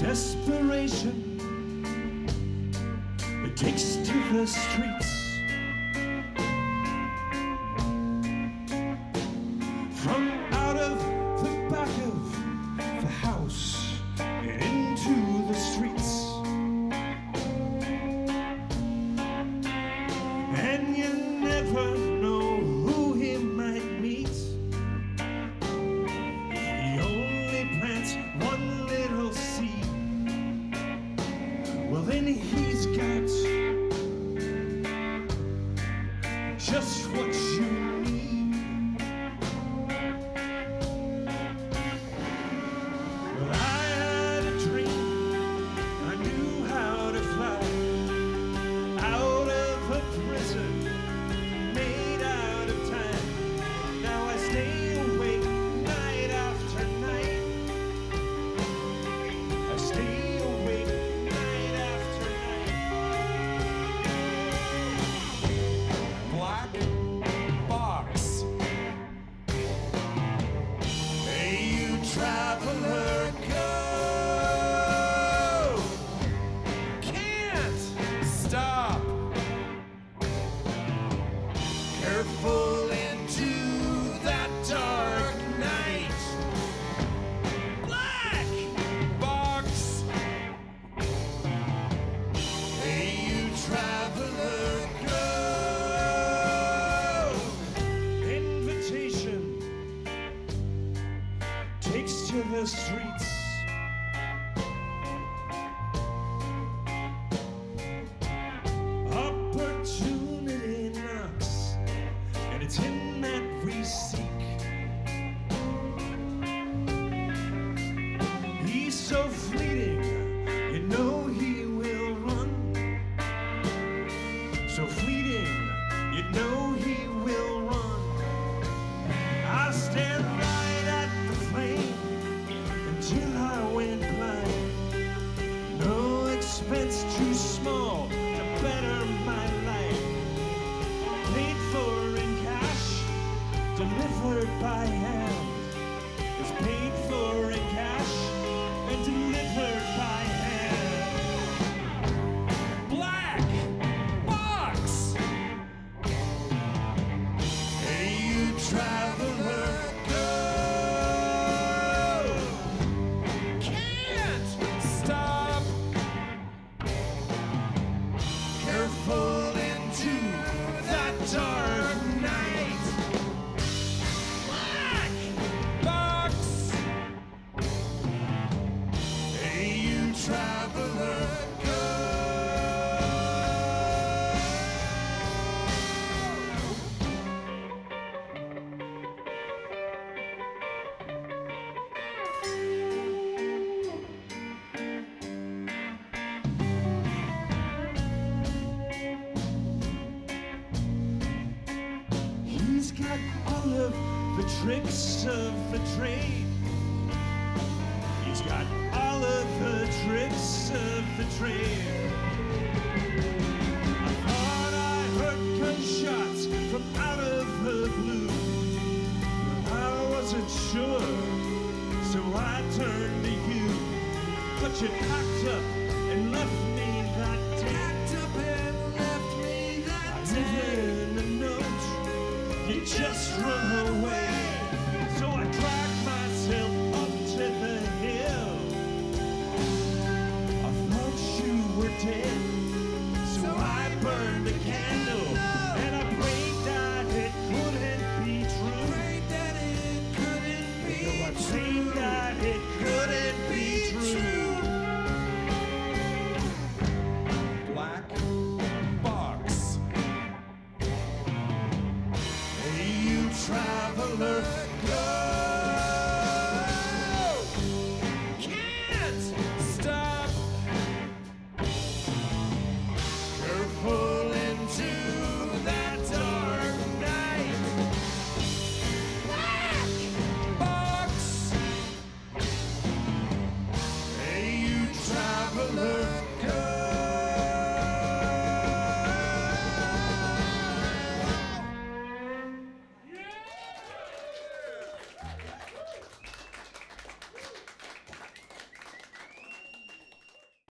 desperation takes to the streets. just what you the street. tricks of the trade. He's got all of the tricks of the trade. I thought I heard gunshots from out of the blue. I wasn't sure, so I turned to you. But you packed up and left me I've seen that it couldn't be true. Black box. You traveler.